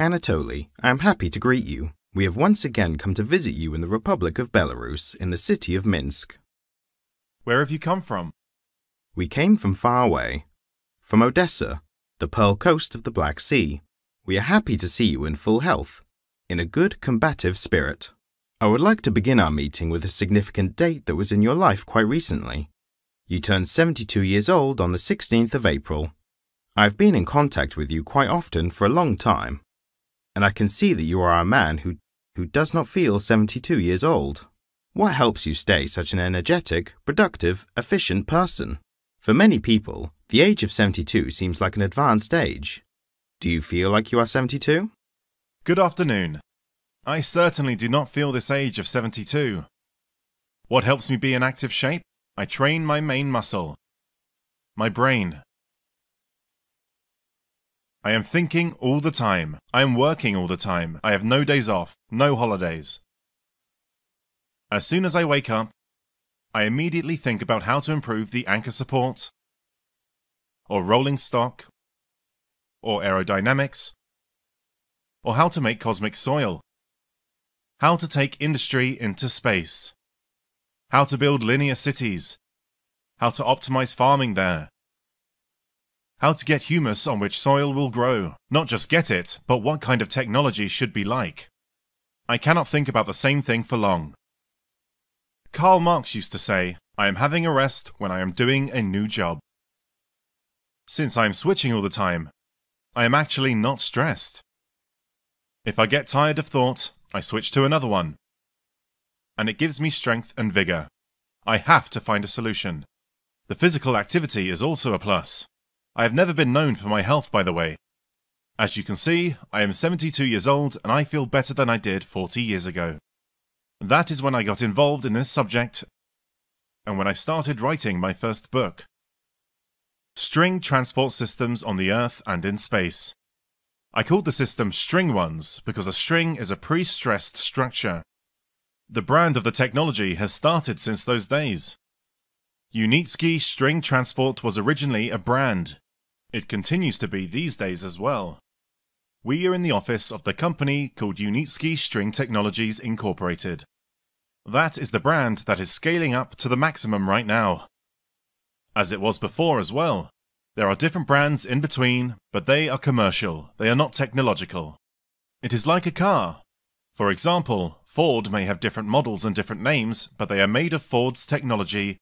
Anatoly, I am happy to greet you. We have once again come to visit you in the Republic of Belarus in the city of Minsk. Where have you come from? We came from far away, from Odessa, the pearl coast of the Black Sea. We are happy to see you in full health, in a good combative spirit. I would like to begin our meeting with a significant date that was in your life quite recently. You turned 72 years old on the 16th of April. I've been in contact with you quite often for a long time, and I can see that you are a man who, who does not feel 72 years old. What helps you stay such an energetic, productive, efficient person? For many people, the age of 72 seems like an advanced age. Do you feel like you are 72? Good afternoon. I certainly do not feel this age of 72. What helps me be in active shape? I train my main muscle, my brain. I am thinking all the time. I am working all the time. I have no days off, no holidays. As soon as I wake up, I immediately think about how to improve the anchor support, or rolling stock, or aerodynamics, or how to make cosmic soil, how to take industry into space, how to build linear cities, how to optimize farming there, how to get humus on which soil will grow, not just get it, but what kind of technology should be like. I cannot think about the same thing for long. Karl Marx used to say, I am having a rest when I am doing a new job. Since I am switching all the time, I am actually not stressed. If I get tired of thought, I switch to another one. And it gives me strength and vigor. I have to find a solution. The physical activity is also a plus. I have never been known for my health, by the way. As you can see, I am 72 years old and I feel better than I did 40 years ago. That is when I got involved in this subject and when I started writing my first book. String Transport Systems on the Earth and in Space. I called the system String Ones because a string is a pre-stressed structure. The brand of the technology has started since those days. Unitsky String Transport was originally a brand. It continues to be these days as well. We are in the office of the company called Unitsky String Technologies Incorporated. That is the brand that is scaling up to the maximum right now. As it was before as well. There are different brands in between, but they are commercial, they are not technological. It is like a car. For example, Ford may have different models and different names, but they are made of Ford's technology,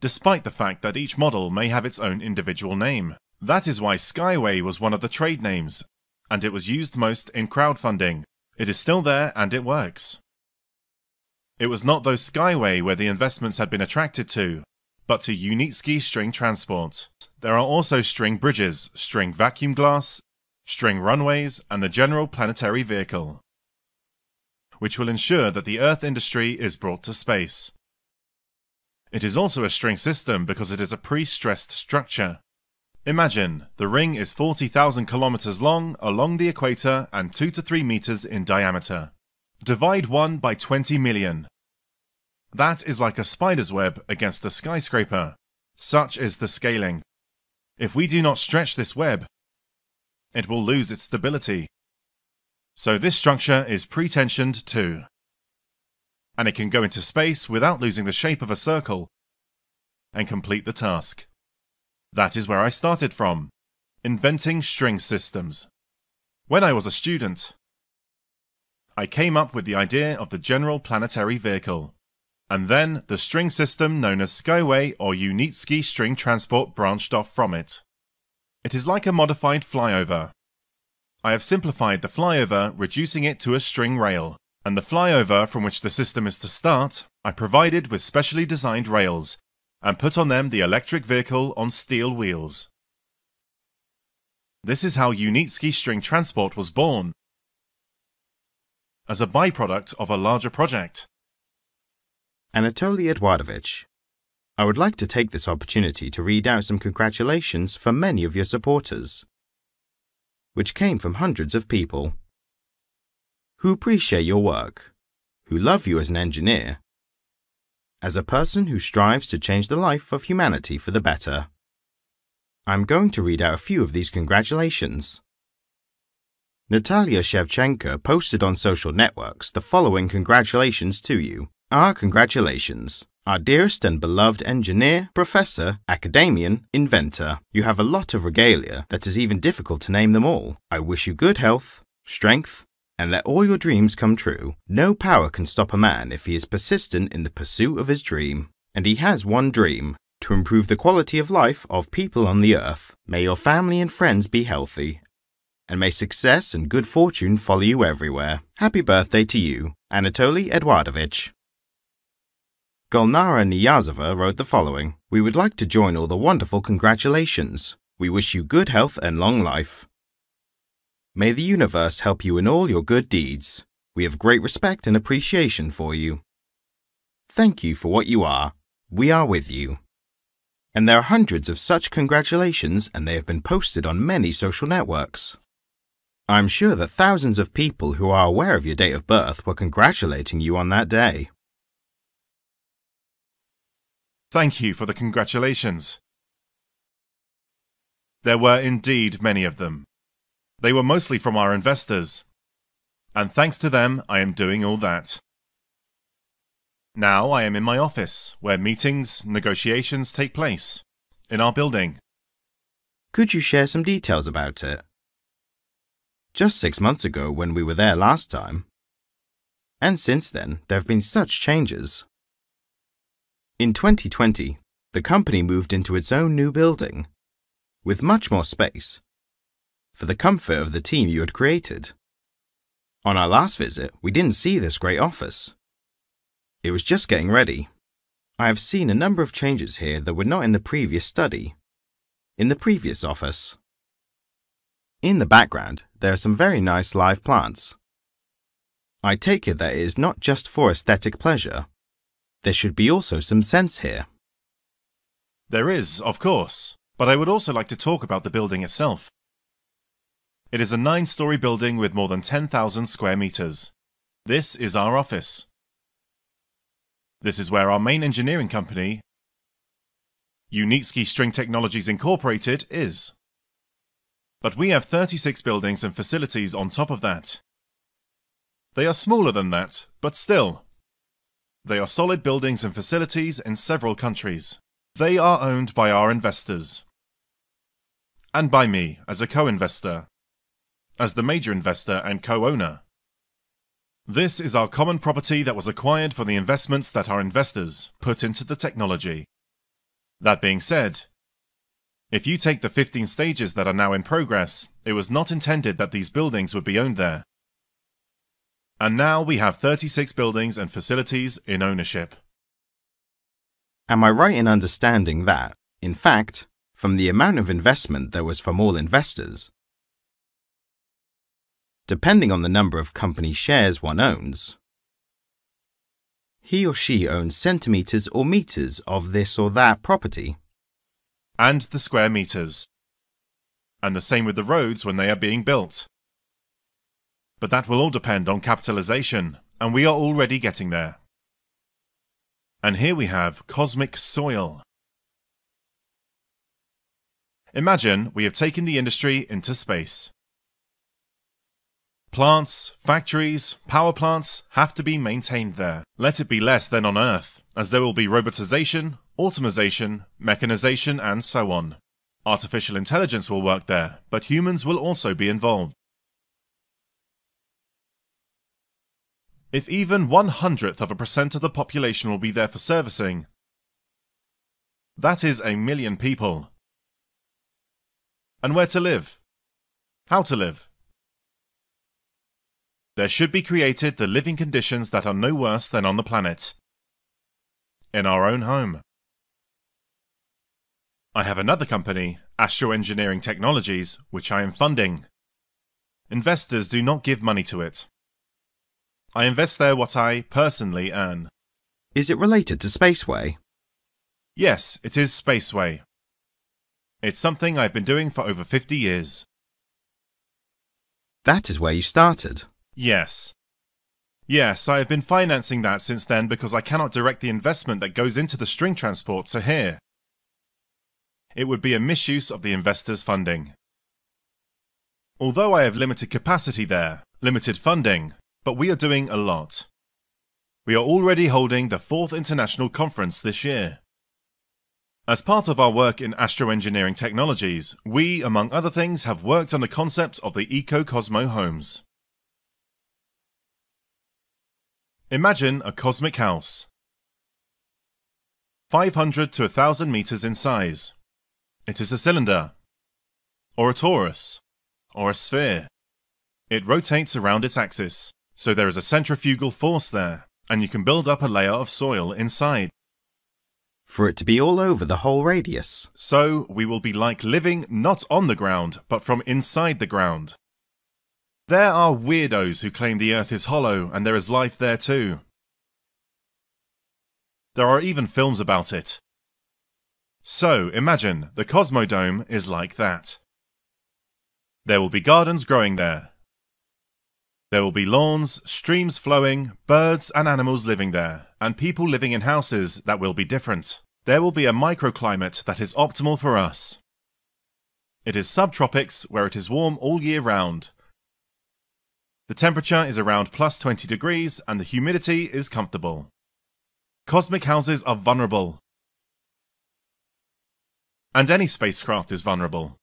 despite the fact that each model may have its own individual name. That is why Skyway was one of the trade names, and it was used most in crowdfunding. It is still there and it works. It was not those Skyway where the investments had been attracted to, but to Unitsky string transport. There are also string bridges, string vacuum glass, string runways, and the general planetary vehicle, which will ensure that the Earth industry is brought to space. It is also a string system because it is a pre-stressed structure. Imagine, the ring is 40,000 kilometers long along the equator and 2 to 3 meters in diameter. Divide 1 by 20 million. That is like a spider's web against a skyscraper. Such is the scaling. If we do not stretch this web, it will lose its stability. So this structure is pretensioned too. And it can go into space without losing the shape of a circle and complete the task. That is where I started from, inventing string systems. When I was a student, I came up with the idea of the General Planetary Vehicle, and then the string system known as Skyway or Unitsky String Transport branched off from it. It is like a modified flyover. I have simplified the flyover, reducing it to a string rail, and the flyover from which the system is to start, I provided with specially designed rails, and put on them the electric vehicle on steel wheels. This is how Unitsky String Transport was born, as a byproduct of a larger project. Anatoly Eduardovich, I would like to take this opportunity to read out some congratulations for many of your supporters, which came from hundreds of people who appreciate your work, who love you as an engineer, as a person who strives to change the life of humanity for the better. I'm going to read out a few of these congratulations. Natalia Shevchenko posted on social networks the following congratulations to you. Our congratulations. Our dearest and beloved engineer, professor, academician, inventor. You have a lot of regalia that is even difficult to name them all. I wish you good health, strength, and let all your dreams come true. No power can stop a man if he is persistent in the pursuit of his dream. And he has one dream to improve the quality of life of people on the earth. May your family and friends be healthy, and may success and good fortune follow you everywhere. Happy birthday to you, Anatoly Eduardovich. Golnara Niyazova wrote the following We would like to join all the wonderful congratulations. We wish you good health and long life. May the universe help you in all your good deeds. We have great respect and appreciation for you. Thank you for what you are. We are with you. And there are hundreds of such congratulations, and they have been posted on many social networks. I'm sure that thousands of people who are aware of your date of birth were congratulating you on that day. Thank you for the congratulations. There were indeed many of them. They were mostly from our investors. And thanks to them, I am doing all that. Now I am in my office, where meetings, negotiations take place, in our building. Could you share some details about it? Just six months ago when we were there last time. And since then, there have been such changes. In 2020, the company moved into its own new building, with much more space, for the comfort of the team you had created. On our last visit, we didn't see this great office. It was just getting ready. I have seen a number of changes here that were not in the previous study, in the previous office. In the background, there are some very nice live plants. I take it that it is not just for aesthetic pleasure, there should be also some sense here. There is, of course, but I would also like to talk about the building itself. It is a nine-story building with more than 10,000 square meters. This is our office. This is where our main engineering company, Unitsky String Technologies Incorporated, is. But we have 36 buildings and facilities on top of that. They are smaller than that, but still, they are solid buildings and facilities in several countries. They are owned by our investors. And by me, as a co-investor. As the major investor and co-owner. This is our common property that was acquired for the investments that our investors put into the technology. That being said, if you take the 15 stages that are now in progress, it was not intended that these buildings would be owned there. And now we have 36 buildings and facilities in ownership. Am I right in understanding that, in fact, from the amount of investment there was from all investors, depending on the number of company shares one owns, he or she owns centimetres or metres of this or that property? And the square meters. And the same with the roads when they are being built. But that will all depend on capitalization, and we are already getting there. And here we have cosmic soil. Imagine we have taken the industry into space. Plants, factories, power plants have to be maintained there. Let it be less than on Earth, as there will be robotization, automation, mechanization, and so on. Artificial intelligence will work there, but humans will also be involved. if even one hundredth of a percent of the population will be there for servicing. That is a million people. And where to live? How to live? There should be created the living conditions that are no worse than on the planet. In our own home. I have another company, Astro Engineering Technologies, which I am funding. Investors do not give money to it. I invest there what I personally earn. Is it related to Spaceway? Yes, it is Spaceway. It's something I've been doing for over 50 years. That is where you started? Yes. Yes, I have been financing that since then because I cannot direct the investment that goes into the string transport to here. It would be a misuse of the investor's funding. Although I have limited capacity there, limited funding, but we are doing a lot. We are already holding the fourth international conference this year. As part of our work in astroengineering technologies, we, among other things, have worked on the concept of the Eco-Cosmo homes. Imagine a cosmic house. 500 to 1000 meters in size. It is a cylinder, or a torus, or a sphere. It rotates around its axis, so there is a centrifugal force there, and you can build up a layer of soil inside. For it to be all over the whole radius. So we will be like living not on the ground, but from inside the ground. There are weirdos who claim the Earth is hollow and there is life there too. There are even films about it. So imagine the Cosmodome is like that. There will be gardens growing there. There will be lawns, streams flowing, birds and animals living there, and people living in houses that will be different. There will be a microclimate that is optimal for us. It is subtropics where it is warm all year round, the temperature is around plus 20 degrees and the humidity is comfortable. Cosmic houses are vulnerable. And any spacecraft is vulnerable.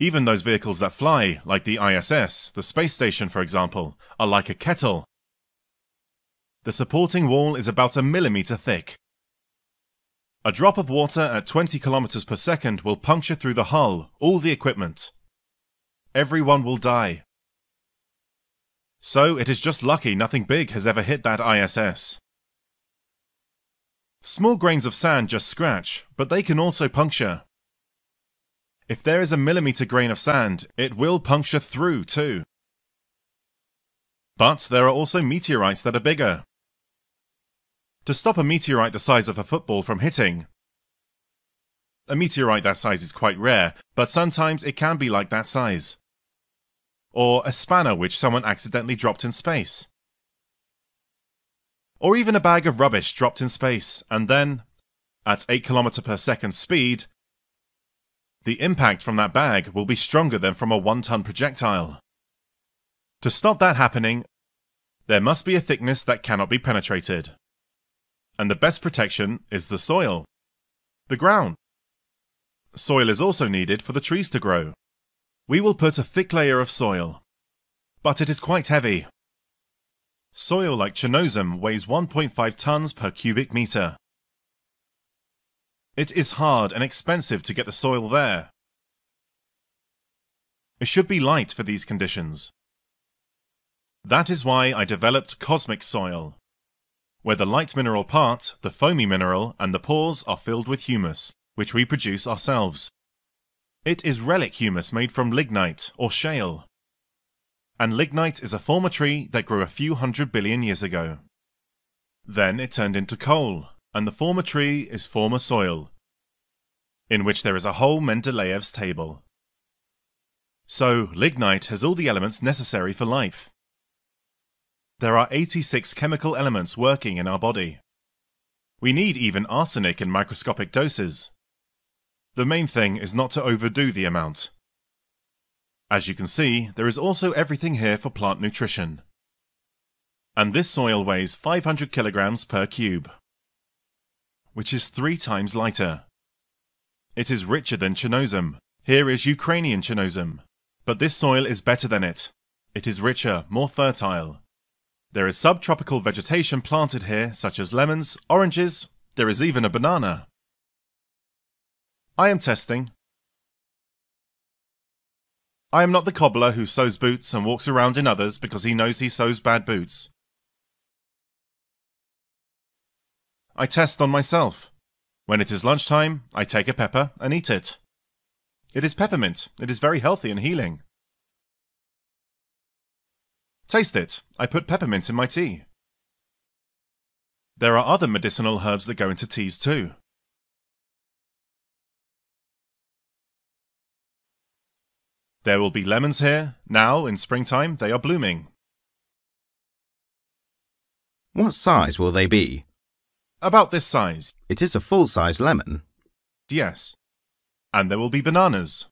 Even those vehicles that fly, like the ISS, the space station for example, are like a kettle. The supporting wall is about a millimeter thick. A drop of water at 20 kilometers per second will puncture through the hull, all the equipment, everyone will die. So it is just lucky nothing big has ever hit that ISS. Small grains of sand just scratch, but they can also puncture. If there is a millimeter grain of sand, it will puncture through too. But there are also meteorites that are bigger. To stop a meteorite the size of a football from hitting, a meteorite that size is quite rare, but sometimes it can be like that size or a spanner which someone accidentally dropped in space. Or even a bag of rubbish dropped in space, and then, at 8 km per second speed, the impact from that bag will be stronger than from a 1 ton projectile. To stop that happening, there must be a thickness that cannot be penetrated. And the best protection is the soil, the ground. Soil is also needed for the trees to grow. We will put a thick layer of soil, but it is quite heavy. Soil like Chernozem weighs 1.5 tons per cubic meter. It is hard and expensive to get the soil there. It should be light for these conditions. That is why I developed Cosmic Soil, where the light mineral part, the foamy mineral, and the pores are filled with humus, which we produce ourselves. It is relic humus made from lignite or shale. And lignite is a former tree that grew a few hundred billion years ago. Then it turned into coal, and the former tree is former soil, in which there is a whole Mendeleev's table. So, lignite has all the elements necessary for life. There are 86 chemical elements working in our body. We need even arsenic in microscopic doses. The main thing is not to overdo the amount. As you can see, there is also everything here for plant nutrition. And this soil weighs 500 kilograms per cube, which is three times lighter. It is richer than Chernozem. Here is Ukrainian Chernozem. But this soil is better than it. It is richer, more fertile. There is subtropical vegetation planted here, such as lemons, oranges, there is even a banana. I am testing. I am not the cobbler who sews boots and walks around in others because he knows he sews bad boots. I test on myself. When it is lunchtime, I take a pepper and eat it. It is peppermint. It is very healthy and healing. Taste it. I put peppermint in my tea. There are other medicinal herbs that go into teas too. There will be lemons here. Now, in springtime, they are blooming. What size will they be? About this size. It is a full-size lemon. Yes. And there will be bananas.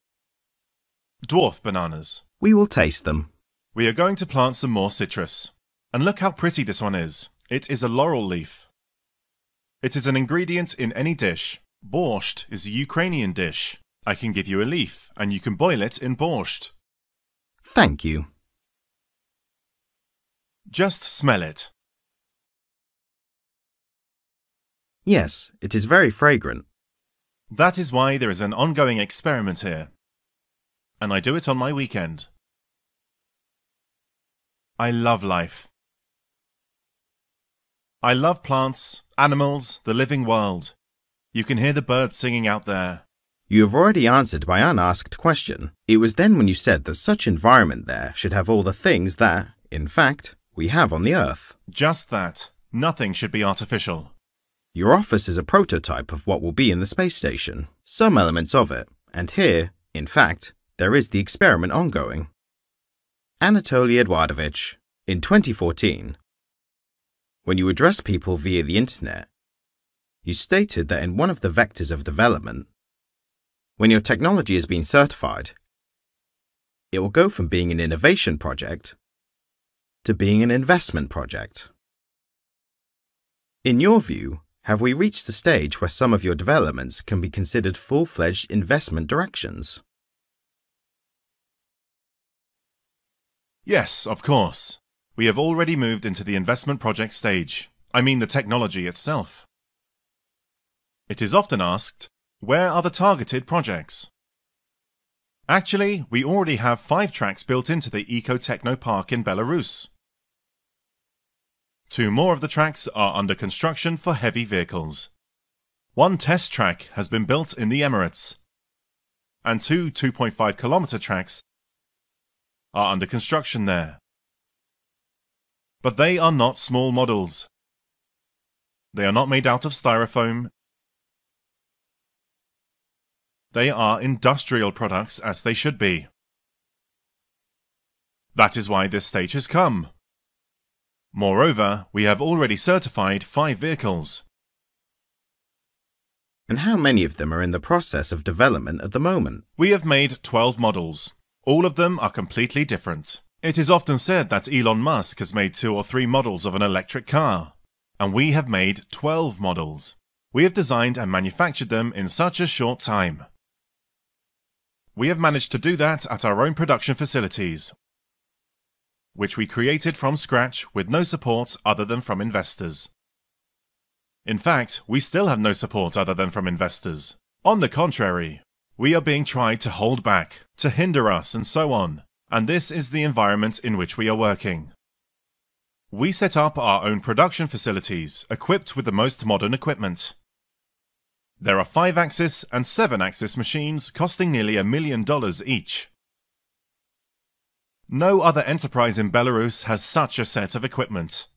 Dwarf bananas. We will taste them. We are going to plant some more citrus. And look how pretty this one is. It is a laurel leaf. It is an ingredient in any dish. Borscht is a Ukrainian dish. I can give you a leaf, and you can boil it in borscht. Thank you. Just smell it. Yes, it is very fragrant. That is why there is an ongoing experiment here. And I do it on my weekend. I love life. I love plants, animals, the living world. You can hear the birds singing out there. You have already answered my unasked question. It was then when you said that such environment there should have all the things that, in fact, we have on the Earth. Just that. Nothing should be artificial. Your office is a prototype of what will be in the space station, some elements of it, and here, in fact, there is the experiment ongoing. Anatoly Eduardovich, in 2014, when you address people via the internet, you stated that in one of the vectors of development, when your technology has been certified, it will go from being an innovation project to being an investment project. In your view, have we reached the stage where some of your developments can be considered full-fledged investment directions? Yes, of course. We have already moved into the investment project stage. I mean the technology itself. It is often asked, where are the targeted projects? Actually, we already have five tracks built into the Eco Techno Park in Belarus. Two more of the tracks are under construction for heavy vehicles. One test track has been built in the Emirates, and two 2.5 kilometer tracks are under construction there. But they are not small models. They are not made out of styrofoam. They are industrial products as they should be. That is why this stage has come. Moreover, we have already certified five vehicles. And how many of them are in the process of development at the moment? We have made 12 models. All of them are completely different. It is often said that Elon Musk has made two or three models of an electric car, and we have made 12 models. We have designed and manufactured them in such a short time. We have managed to do that at our own production facilities, which we created from scratch with no support other than from investors. In fact, we still have no support other than from investors. On the contrary, we are being tried to hold back, to hinder us, and so on, and this is the environment in which we are working. We set up our own production facilities, equipped with the most modern equipment. There are 5-axis and 7-axis machines costing nearly a million dollars each. No other enterprise in Belarus has such a set of equipment.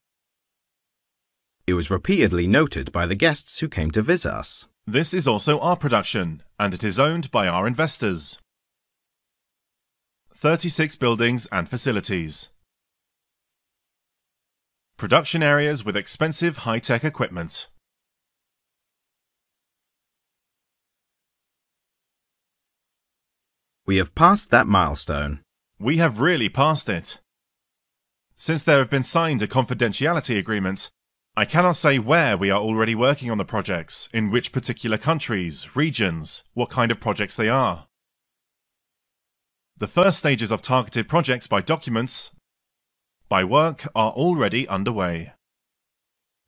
It was repeatedly noted by the guests who came to visit us. This is also our production, and it is owned by our investors. 36 buildings and facilities. Production areas with expensive high-tech equipment. We have passed that milestone. We have really passed it. Since there have been signed a confidentiality agreement, I cannot say where we are already working on the projects, in which particular countries, regions, what kind of projects they are. The first stages of targeted projects by documents, by work, are already underway.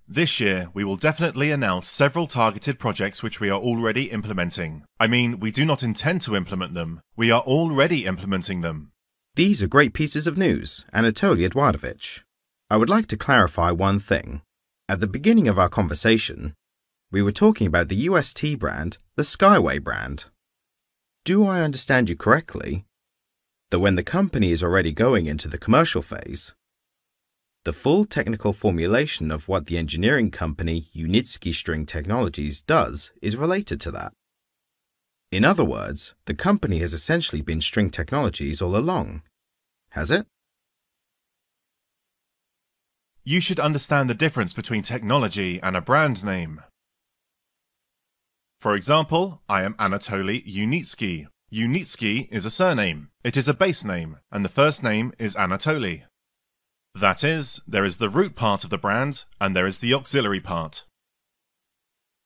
This year, we will definitely announce several targeted projects which we are already implementing. I mean, we do not intend to implement them, we are already implementing them. These are great pieces of news, Anatoly Eduardovich. I would like to clarify one thing. At the beginning of our conversation, we were talking about the UST brand, the Skyway brand. Do I understand you correctly? That when the company is already going into the commercial phase, the full technical formulation of what the engineering company Unitsky String Technologies does is related to that. In other words, the company has essentially been String Technologies all along. Has it? You should understand the difference between technology and a brand name. For example, I am Anatoly Unitsky. Unitsky is a surname. It is a base name, and the first name is Anatoly. That is, there is the root part of the brand, and there is the auxiliary part.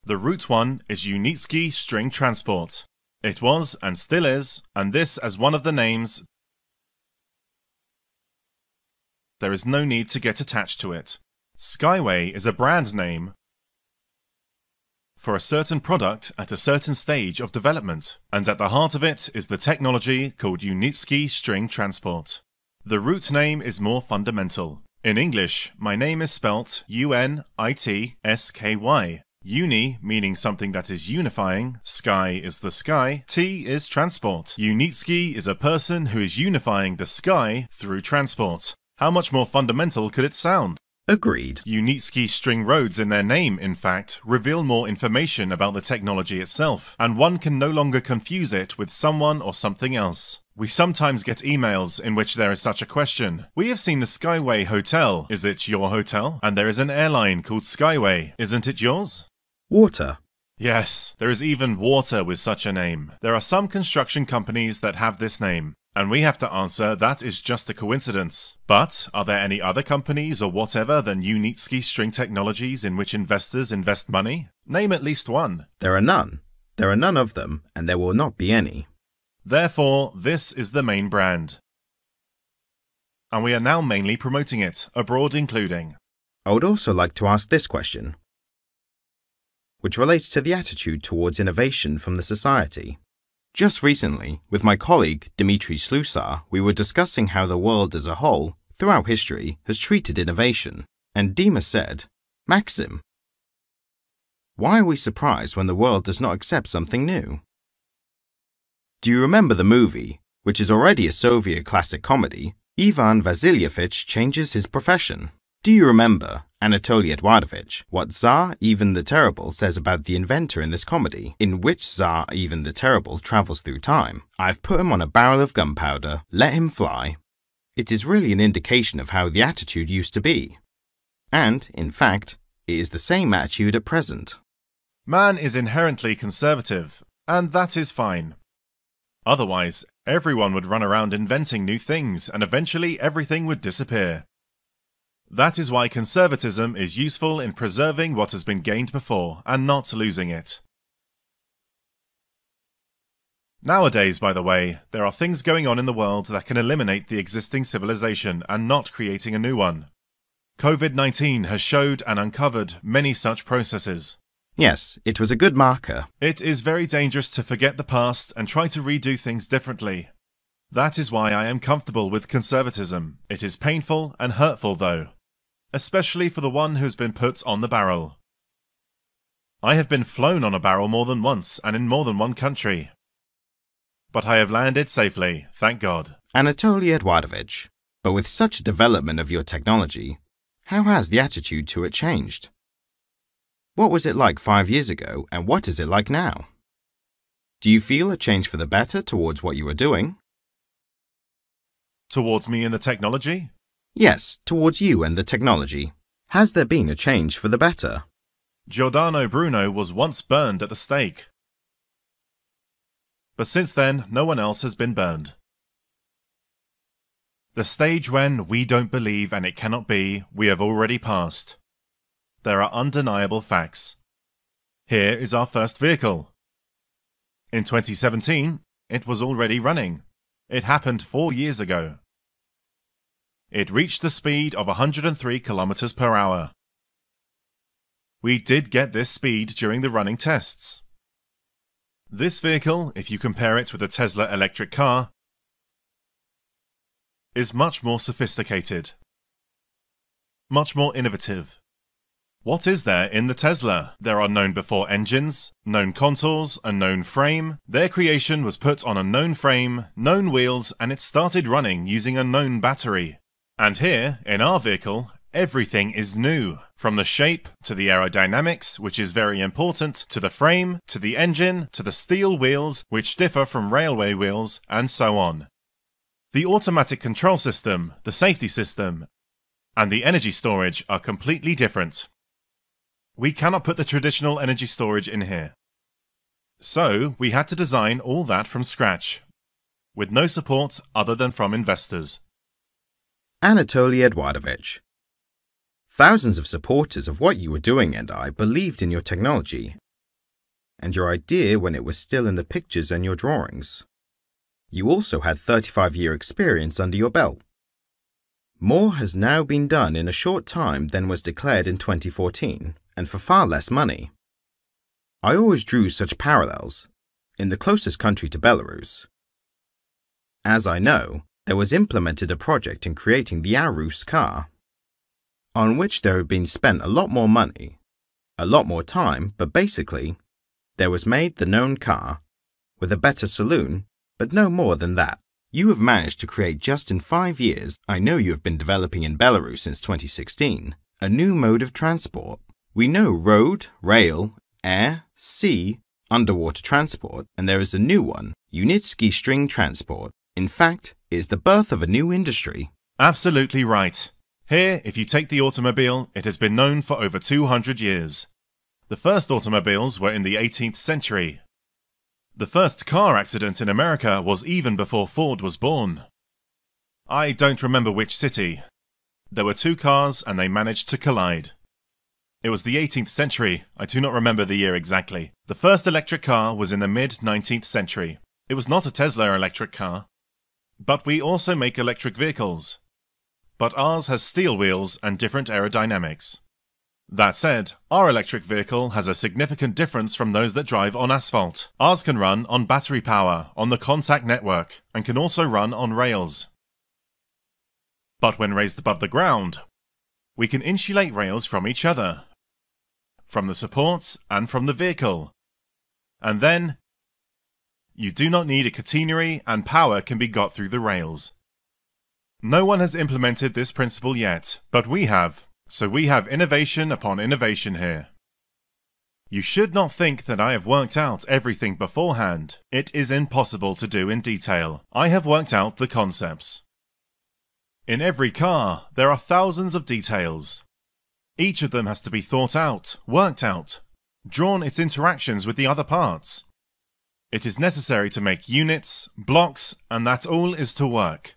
The root one is Unitsky String Transport. It was, and still is, and this as one of the names there is no need to get attached to it. Skyway is a brand name for a certain product at a certain stage of development, and at the heart of it is the technology called Unitsky String Transport. The root name is more fundamental. In English, my name is spelt U-N-I-T-S-K-Y. Uni meaning something that is unifying, sky is the sky, T is transport. Unitsky is a person who is unifying the sky through transport. How much more fundamental could it sound? Agreed. Unitsky string roads in their name, in fact, reveal more information about the technology itself, and one can no longer confuse it with someone or something else. We sometimes get emails in which there is such a question. We have seen the Skyway Hotel. Is it your hotel? And there is an airline called Skyway. Isn't it yours? Water. Yes, there is even water with such a name. There are some construction companies that have this name. And we have to answer that is just a coincidence. But are there any other companies or whatever than Unitsky String Technologies in which investors invest money? Name at least one. There are none. There are none of them, and there will not be any. Therefore, this is the main brand. And we are now mainly promoting it, abroad including. I would also like to ask this question, which relates to the attitude towards innovation from the society. Just recently, with my colleague Dimitri Slusar, we were discussing how the world as a whole, throughout history, has treated innovation, and Dima said, Maxim, why are we surprised when the world does not accept something new? Do you remember the movie, which is already a Soviet classic comedy, Ivan Vasilievich changes his profession? Do you remember, Anatoly Eduardovich, what Tsar Ivan the Terrible says about the inventor in this comedy, in which Tsar Ivan the Terrible travels through time? I've put him on a barrel of gunpowder, let him fly. It is really an indication of how the attitude used to be. And, in fact, it is the same attitude at present. Man is inherently conservative, and that is fine. Otherwise, everyone would run around inventing new things, and eventually everything would disappear. That is why conservatism is useful in preserving what has been gained before and not losing it. Nowadays, by the way, there are things going on in the world that can eliminate the existing civilization and not creating a new one. COVID 19 has showed and uncovered many such processes. Yes, it was a good marker. It is very dangerous to forget the past and try to redo things differently. That is why I am comfortable with conservatism. It is painful and hurtful, though especially for the one who's been put on the barrel. I have been flown on a barrel more than once and in more than one country. But I have landed safely, thank God. Anatoly Eduardovich, but with such development of your technology, how has the attitude to it changed? What was it like five years ago and what is it like now? Do you feel a change for the better towards what you are doing? Towards me and the technology? Yes, towards you and the technology. Has there been a change for the better? Giordano Bruno was once burned at the stake. But since then, no one else has been burned. The stage when we don't believe and it cannot be, we have already passed. There are undeniable facts. Here is our first vehicle. In 2017, it was already running. It happened four years ago. It reached the speed of 103 kilometers per hour. We did get this speed during the running tests. This vehicle, if you compare it with a Tesla electric car, is much more sophisticated, much more innovative. What is there in the Tesla? There are known before engines, known contours, a known frame. Their creation was put on a known frame, known wheels, and it started running using a known battery. And here, in our vehicle, everything is new. From the shape, to the aerodynamics, which is very important, to the frame, to the engine, to the steel wheels, which differ from railway wheels, and so on. The automatic control system, the safety system, and the energy storage are completely different. We cannot put the traditional energy storage in here. So we had to design all that from scratch, with no support other than from investors. Anatoly Eduardovich. Thousands of supporters of what you were doing and I believed in your technology and your idea when it was still in the pictures and your drawings. You also had 35 year experience under your belt. More has now been done in a short time than was declared in 2014, and for far less money. I always drew such parallels, in the closest country to Belarus. As I know, there was implemented a project in creating the Aurus car, on which there had been spent a lot more money, a lot more time, but basically, there was made the known car, with a better saloon, but no more than that. You have managed to create just in five years, I know you have been developing in Belarus since 2016, a new mode of transport. We know road, rail, air, sea, underwater transport, and there is a new one, Unitsky string transport. In fact, it is the birth of a new industry. Absolutely right. Here, if you take the automobile, it has been known for over 200 years. The first automobiles were in the 18th century. The first car accident in America was even before Ford was born. I don't remember which city. There were two cars and they managed to collide. It was the 18th century, I do not remember the year exactly. The first electric car was in the mid 19th century. It was not a Tesla electric car. But we also make electric vehicles. But ours has steel wheels and different aerodynamics. That said, our electric vehicle has a significant difference from those that drive on asphalt. Ours can run on battery power on the contact network and can also run on rails. But when raised above the ground, we can insulate rails from each other, from the supports and from the vehicle. And then, you do not need a catenary and power can be got through the rails. No one has implemented this principle yet, but we have, so we have innovation upon innovation here. You should not think that I have worked out everything beforehand. It is impossible to do in detail. I have worked out the concepts. In every car, there are thousands of details. Each of them has to be thought out, worked out, drawn its interactions with the other parts. It is necessary to make units, blocks, and that all is to work.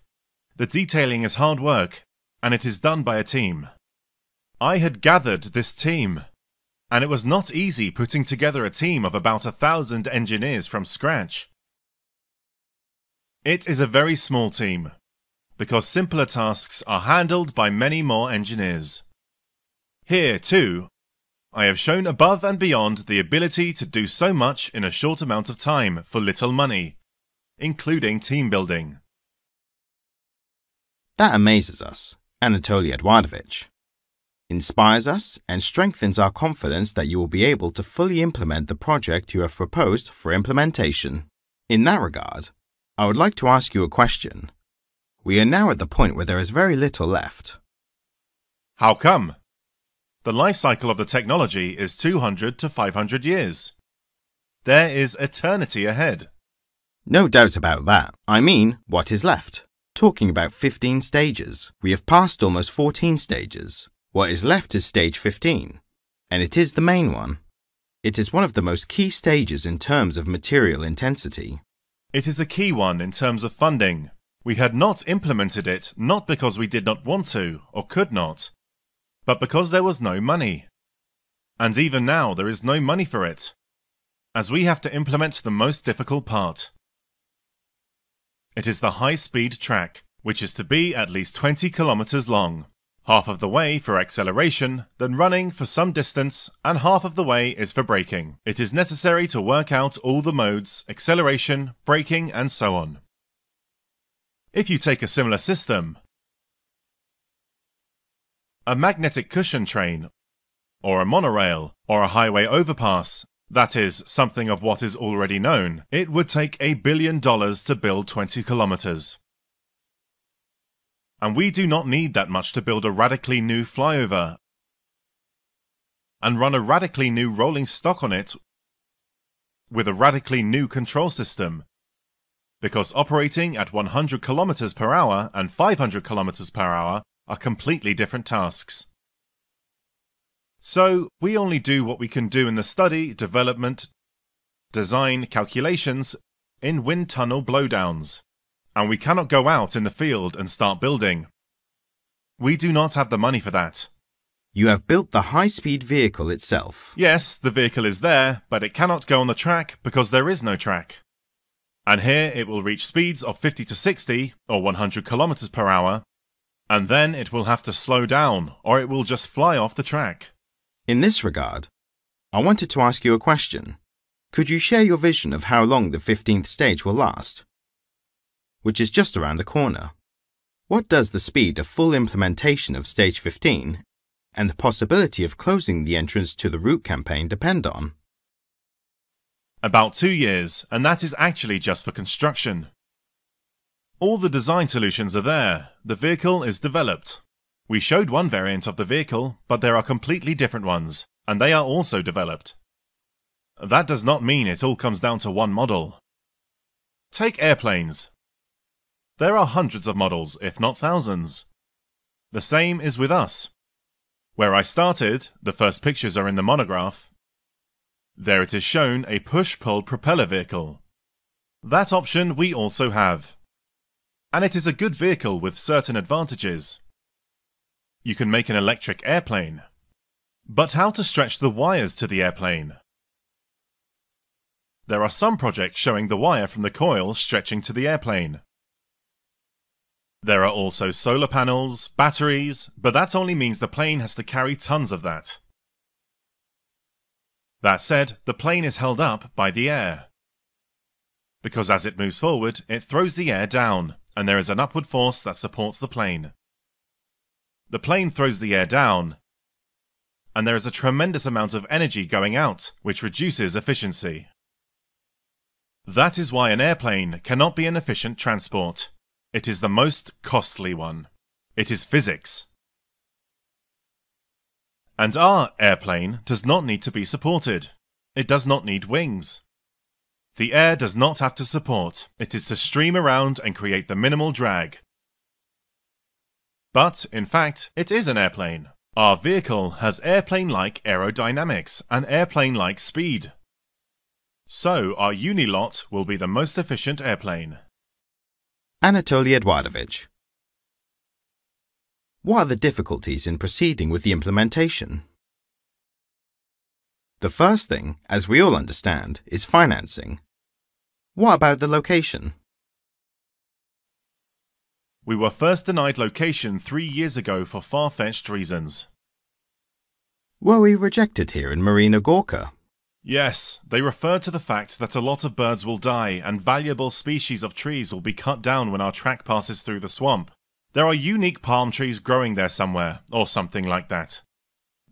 The detailing is hard work, and it is done by a team. I had gathered this team, and it was not easy putting together a team of about a thousand engineers from scratch. It is a very small team, because simpler tasks are handled by many more engineers. Here, too, I have shown above and beyond the ability to do so much in a short amount of time for little money, including team building. That amazes us, Anatoly Eduardovich inspires us, and strengthens our confidence that you will be able to fully implement the project you have proposed for implementation. In that regard, I would like to ask you a question. We are now at the point where there is very little left. How come? The life cycle of the technology is 200 to 500 years. There is eternity ahead. No doubt about that. I mean, what is left? Talking about 15 stages. We have passed almost 14 stages. What is left is stage 15, and it is the main one. It is one of the most key stages in terms of material intensity. It is a key one in terms of funding. We had not implemented it not because we did not want to or could not, but because there was no money. And even now there is no money for it, as we have to implement the most difficult part. It is the high-speed track, which is to be at least 20 kilometers long half of the way for acceleration, then running for some distance, and half of the way is for braking. It is necessary to work out all the modes, acceleration, braking, and so on. If you take a similar system, a magnetic cushion train, or a monorail, or a highway overpass, that is, something of what is already known, it would take a billion dollars to build 20 kilometers and we do not need that much to build a radically new flyover and run a radically new rolling stock on it with a radically new control system. Because operating at 100 km per hour and 500 km per hour are completely different tasks. So, we only do what we can do in the study, development, design calculations in wind tunnel blowdowns, and we cannot go out in the field and start building. We do not have the money for that. You have built the high-speed vehicle itself. Yes, the vehicle is there, but it cannot go on the track because there is no track. And here it will reach speeds of 50 to 60 or 100 kilometers per hour, and then it will have to slow down or it will just fly off the track. In this regard, I wanted to ask you a question. Could you share your vision of how long the 15th stage will last? Which is just around the corner. What does the speed of full implementation of Stage 15 and the possibility of closing the entrance to the route campaign depend on? About two years, and that is actually just for construction. All the design solutions are there, the vehicle is developed. We showed one variant of the vehicle, but there are completely different ones, and they are also developed. That does not mean it all comes down to one model. Take airplanes. There are hundreds of models, if not thousands. The same is with us. Where I started, the first pictures are in the monograph. There it is shown a push-pull propeller vehicle. That option we also have. And it is a good vehicle with certain advantages. You can make an electric airplane. But how to stretch the wires to the airplane? There are some projects showing the wire from the coil stretching to the airplane. There are also solar panels, batteries, but that only means the plane has to carry tons of that. That said, the plane is held up by the air. Because as it moves forward, it throws the air down, and there is an upward force that supports the plane. The plane throws the air down, and there is a tremendous amount of energy going out, which reduces efficiency. That is why an airplane cannot be an efficient transport. It is the most costly one. It is physics. And our airplane does not need to be supported. It does not need wings. The air does not have to support, it is to stream around and create the minimal drag. But, in fact, it is an airplane. Our vehicle has airplane-like aerodynamics and airplane-like speed. So, our Unilot will be the most efficient airplane. Anatoly Eduardovich. What are the difficulties in proceeding with the implementation? The first thing, as we all understand, is financing. What about the location? We were first denied location three years ago for far-fetched reasons. Were we rejected here in Marina Gorka? Yes, they referred to the fact that a lot of birds will die and valuable species of trees will be cut down when our track passes through the swamp. There are unique palm trees growing there somewhere, or something like that.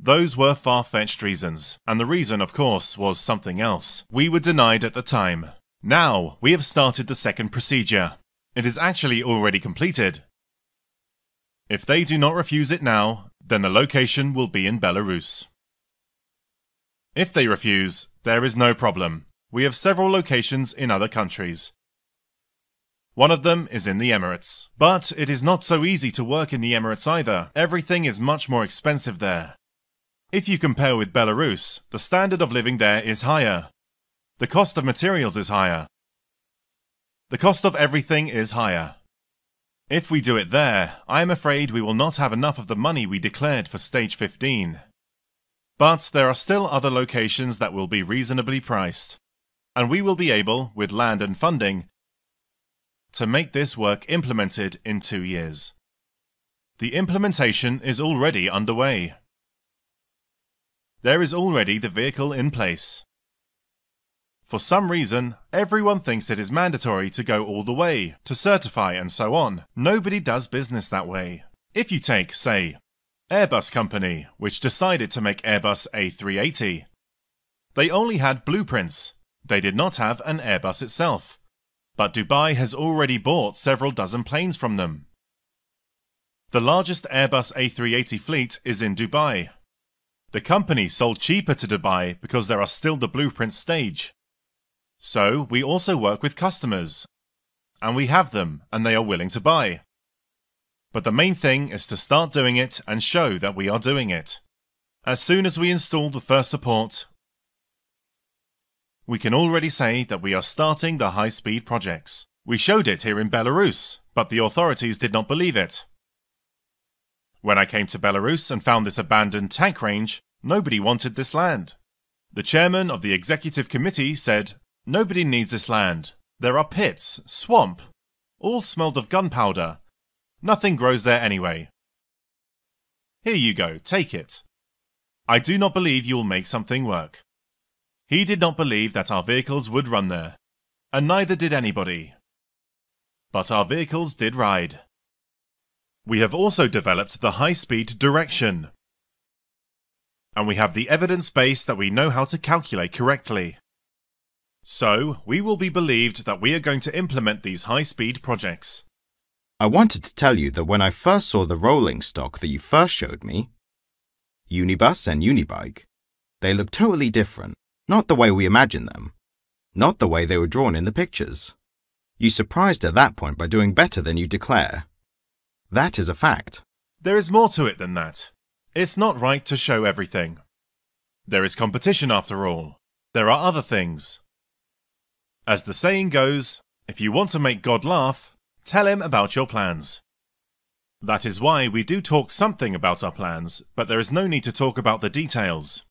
Those were far-fetched reasons, and the reason, of course, was something else. We were denied at the time. Now, we have started the second procedure. It is actually already completed. If they do not refuse it now, then the location will be in Belarus. If they refuse, there is no problem. We have several locations in other countries. One of them is in the Emirates. But it is not so easy to work in the Emirates either. Everything is much more expensive there. If you compare with Belarus, the standard of living there is higher. The cost of materials is higher. The cost of everything is higher. If we do it there, I am afraid we will not have enough of the money we declared for stage 15. But there are still other locations that will be reasonably priced, and we will be able, with land and funding, to make this work implemented in two years. The implementation is already underway. There is already the vehicle in place. For some reason, everyone thinks it is mandatory to go all the way, to certify and so on. Nobody does business that way. If you take, say, Airbus company, which decided to make Airbus A380. They only had blueprints. They did not have an Airbus itself. But Dubai has already bought several dozen planes from them. The largest Airbus A380 fleet is in Dubai. The company sold cheaper to Dubai because there are still the blueprint stage. So we also work with customers. And we have them, and they are willing to buy. But the main thing is to start doing it and show that we are doing it. As soon as we install the first support, we can already say that we are starting the high speed projects. We showed it here in Belarus, but the authorities did not believe it. When I came to Belarus and found this abandoned tank range, nobody wanted this land. The chairman of the executive committee said, Nobody needs this land. There are pits, swamp. All smelled of gunpowder. Nothing grows there anyway. Here you go, take it. I do not believe you will make something work. He did not believe that our vehicles would run there, and neither did anybody. But our vehicles did ride. We have also developed the high-speed direction. And we have the evidence base that we know how to calculate correctly. So, we will be believed that we are going to implement these high-speed projects. I wanted to tell you that when I first saw the rolling stock that you first showed me, Unibus and Unibike, they looked totally different, not the way we imagined them, not the way they were drawn in the pictures. You surprised at that point by doing better than you declare. That is a fact. There is more to it than that. It's not right to show everything. There is competition after all. There are other things. As the saying goes, if you want to make God laugh, tell him about your plans. That is why we do talk something about our plans, but there is no need to talk about the details.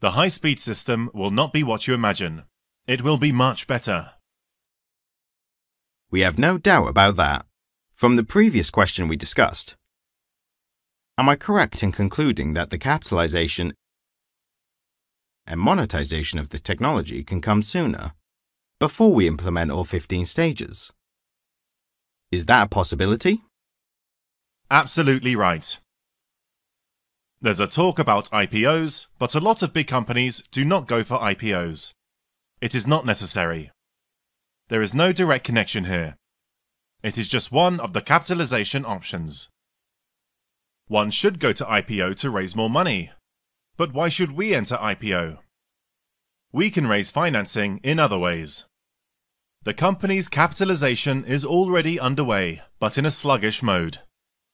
The high-speed system will not be what you imagine. It will be much better. We have no doubt about that. From the previous question we discussed, am I correct in concluding that the capitalization and monetization of the technology can come sooner, before we implement all 15 stages? Is that a possibility? Absolutely right. There's a talk about IPOs, but a lot of big companies do not go for IPOs. It is not necessary. There is no direct connection here. It is just one of the capitalization options. One should go to IPO to raise more money. But why should we enter IPO? We can raise financing in other ways. The company's capitalization is already underway, but in a sluggish mode.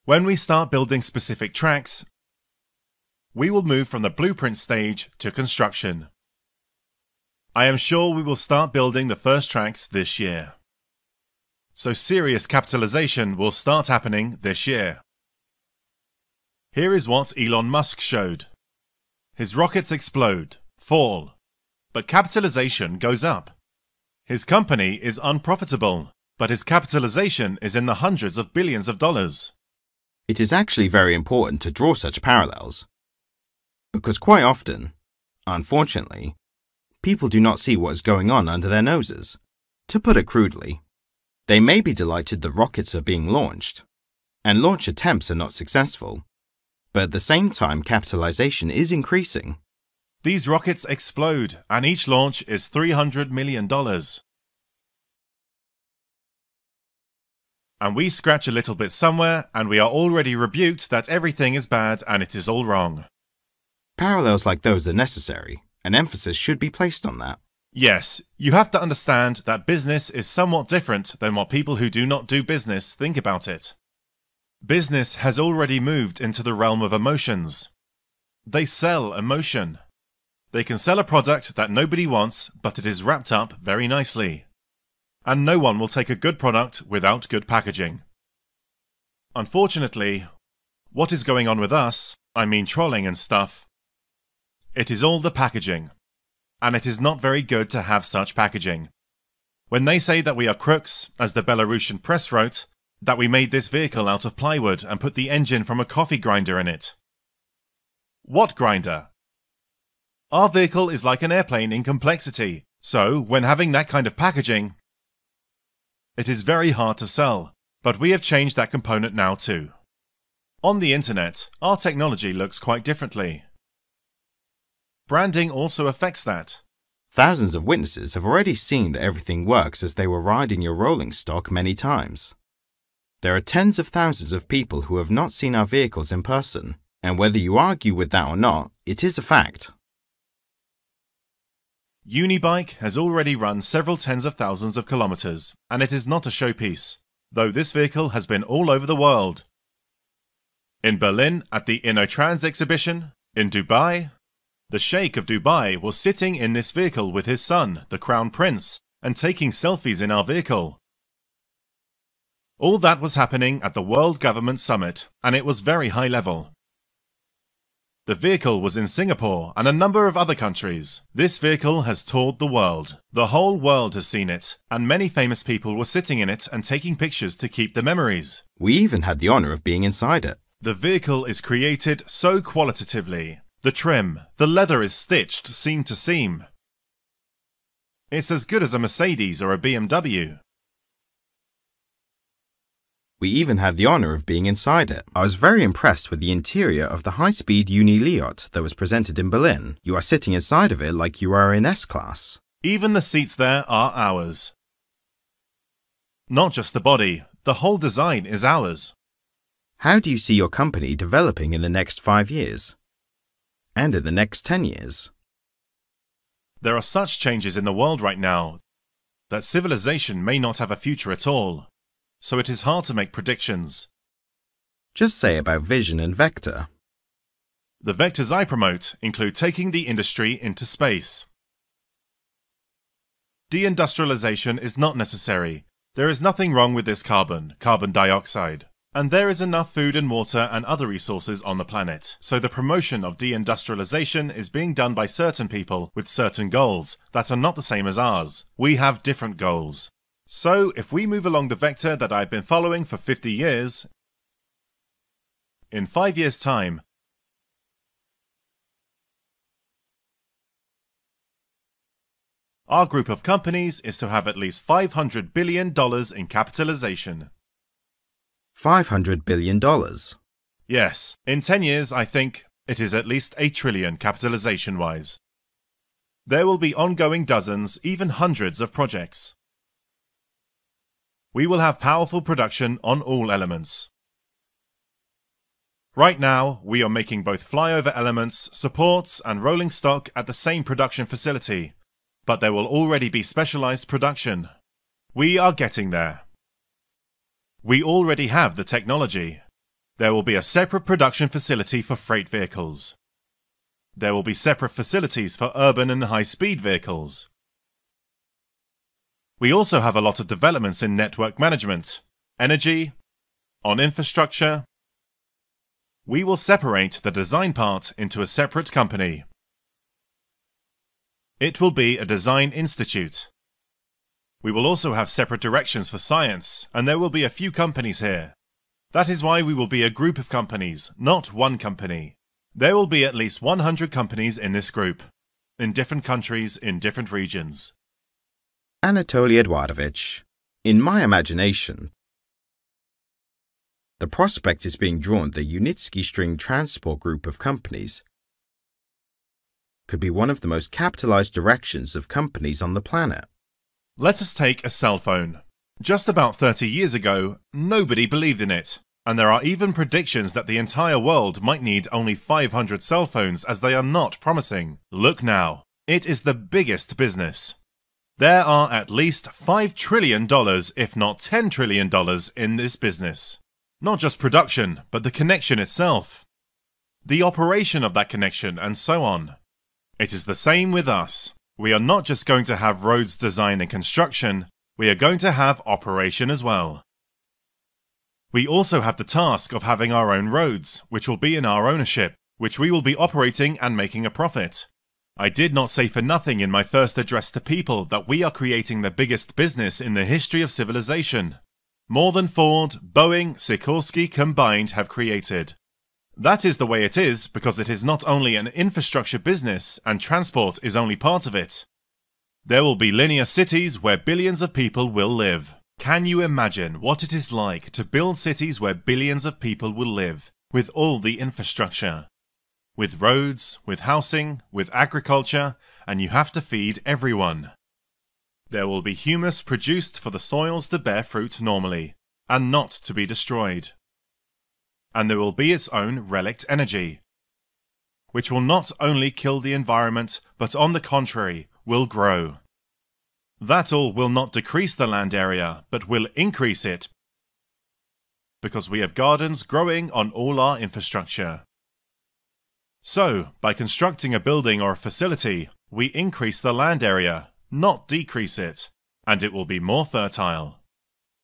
When we start building specific tracks, we will move from the blueprint stage to construction. I am sure we will start building the first tracks this year. So serious capitalization will start happening this year. Here is what Elon Musk showed. His rockets explode, fall, but capitalization goes up. His company is unprofitable, but his capitalization is in the hundreds of billions of dollars. It is actually very important to draw such parallels. Because quite often, unfortunately, people do not see what is going on under their noses. To put it crudely, they may be delighted the rockets are being launched, and launch attempts are not successful, but at the same time capitalization is increasing. These rockets explode, and each launch is $300 million. And we scratch a little bit somewhere, and we are already rebuked that everything is bad and it is all wrong. Parallels like those are necessary, and emphasis should be placed on that. Yes, you have to understand that business is somewhat different than what people who do not do business think about it. Business has already moved into the realm of emotions. They sell emotion. They can sell a product that nobody wants, but it is wrapped up very nicely. And no one will take a good product without good packaging. Unfortunately, what is going on with us, I mean trolling and stuff, it is all the packaging. And it is not very good to have such packaging. When they say that we are crooks, as the Belarusian press wrote, that we made this vehicle out of plywood and put the engine from a coffee grinder in it. What grinder? Our vehicle is like an airplane in complexity, so when having that kind of packaging, it is very hard to sell, but we have changed that component now too. On the internet, our technology looks quite differently. Branding also affects that. Thousands of witnesses have already seen that everything works as they were riding your rolling stock many times. There are tens of thousands of people who have not seen our vehicles in person, and whether you argue with that or not, it is a fact. Unibike has already run several tens of thousands of kilometers, and it is not a showpiece, though this vehicle has been all over the world. In Berlin at the InnoTrans exhibition, in Dubai, The Sheikh of Dubai was sitting in this vehicle with his son, the Crown Prince, and taking selfies in our vehicle. All that was happening at the World Government Summit, and it was very high level. The vehicle was in Singapore and a number of other countries. This vehicle has toured the world. The whole world has seen it, and many famous people were sitting in it and taking pictures to keep the memories. We even had the honour of being inside it. The vehicle is created so qualitatively the trim, the leather is stitched seam to seam. It's as good as a Mercedes or a BMW. We even had the honour of being inside it. I was very impressed with the interior of the high-speed Unilot that was presented in Berlin. You are sitting inside of it like you are in S-Class. Even the seats there are ours. Not just the body, the whole design is ours. How do you see your company developing in the next five years? And in the next 10 years. There are such changes in the world right now that civilization may not have a future at all, so it is hard to make predictions. Just say about vision and vector. The vectors I promote include taking the industry into space. Deindustrialization is not necessary. There is nothing wrong with this carbon, carbon dioxide. And there is enough food and water and other resources on the planet, so the promotion of deindustrialization is being done by certain people with certain goals that are not the same as ours. We have different goals. So, if we move along the vector that I've been following for 50 years, in five years' time, our group of companies is to have at least $500 billion in capitalization. $500 billion. Yes, in 10 years, I think it is at least a trillion capitalization wise. There will be ongoing dozens, even hundreds of projects. We will have powerful production on all elements. Right now, we are making both flyover elements, supports, and rolling stock at the same production facility, but there will already be specialized production. We are getting there. We already have the technology. There will be a separate production facility for freight vehicles. There will be separate facilities for urban and high-speed vehicles. We also have a lot of developments in network management, energy, on infrastructure. We will separate the design part into a separate company. It will be a design institute. We will also have separate directions for science, and there will be a few companies here. That is why we will be a group of companies, not one company. There will be at least 100 companies in this group, in different countries, in different regions. Anatoly Eduardovich, in my imagination, the prospect is being drawn the Unitsky String Transport Group of companies could be one of the most capitalized directions of companies on the planet. Let us take a cell phone. Just about 30 years ago, nobody believed in it, and there are even predictions that the entire world might need only 500 cell phones as they are not promising. Look now, it is the biggest business. There are at least $5 trillion, if not $10 trillion, in this business. Not just production, but the connection itself. The operation of that connection, and so on. It is the same with us. We are not just going to have roads design and construction, we are going to have operation as well. We also have the task of having our own roads, which will be in our ownership, which we will be operating and making a profit. I did not say for nothing in my first address to people that we are creating the biggest business in the history of civilization. More than Ford, Boeing, Sikorsky combined have created. That is the way it is because it is not only an infrastructure business and transport is only part of it. There will be linear cities where billions of people will live. Can you imagine what it is like to build cities where billions of people will live, with all the infrastructure? With roads, with housing, with agriculture, and you have to feed everyone. There will be humus produced for the soils to bear fruit normally, and not to be destroyed and there will be its own relict energy, which will not only kill the environment, but on the contrary, will grow. That all will not decrease the land area, but will increase it, because we have gardens growing on all our infrastructure. So, by constructing a building or a facility, we increase the land area, not decrease it, and it will be more fertile.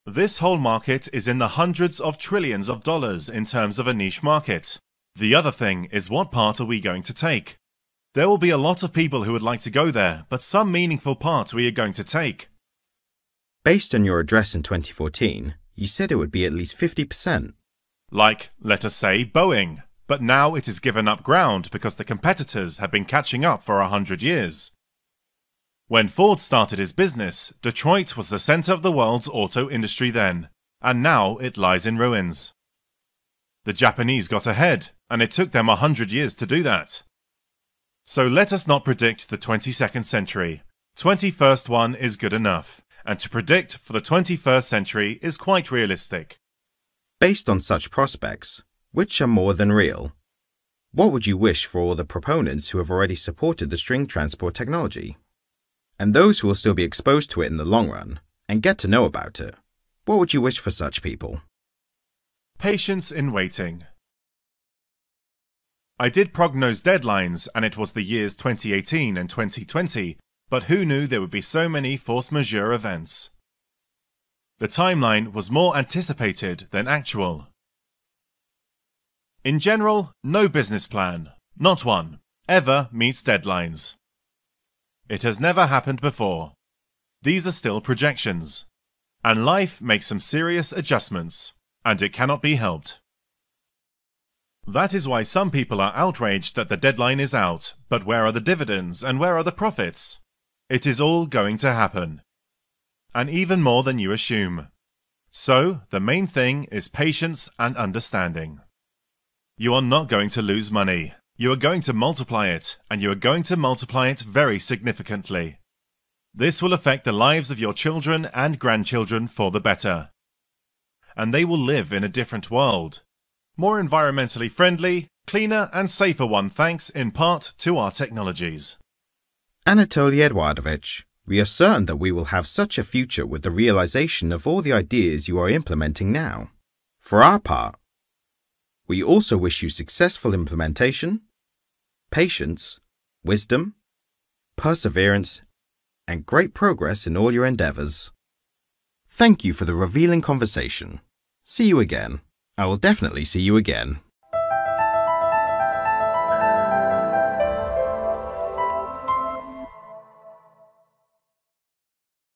This whole market is in the hundreds of trillions of dollars in terms of a niche market. The other thing is what part are we going to take? There will be a lot of people who would like to go there, but some meaningful part we are going to take. Based on your address in 2014, you said it would be at least 50%. Like, let us say, Boeing, but now it has given up ground because the competitors have been catching up for a hundred years. When Ford started his business, Detroit was the center of the world's auto industry then, and now it lies in ruins. The Japanese got ahead, and it took them a hundred years to do that. So let us not predict the 22nd century. 21st one is good enough, and to predict for the 21st century is quite realistic. Based on such prospects, which are more than real? What would you wish for all the proponents who have already supported the string transport technology? And those who will still be exposed to it in the long run and get to know about it, what would you wish for such people? Patience in waiting. I did prognose deadlines, and it was the years 2018 and 2020, but who knew there would be so many force majeure events? The timeline was more anticipated than actual. In general, no business plan, not one, ever meets deadlines. It has never happened before. These are still projections. And life makes some serious adjustments, and it cannot be helped. That is why some people are outraged that the deadline is out, but where are the dividends and where are the profits? It is all going to happen. And even more than you assume. So, the main thing is patience and understanding. You are not going to lose money. You are going to multiply it, and you are going to multiply it very significantly. This will affect the lives of your children and grandchildren for the better. And they will live in a different world, more environmentally friendly, cleaner and safer one thanks in part to our technologies. Anatoly Eduardovich, we are certain that we will have such a future with the realization of all the ideas you are implementing now. For our part, we also wish you successful implementation, patience, wisdom, perseverance, and great progress in all your endeavors. Thank you for the revealing conversation. See you again. I will definitely see you again.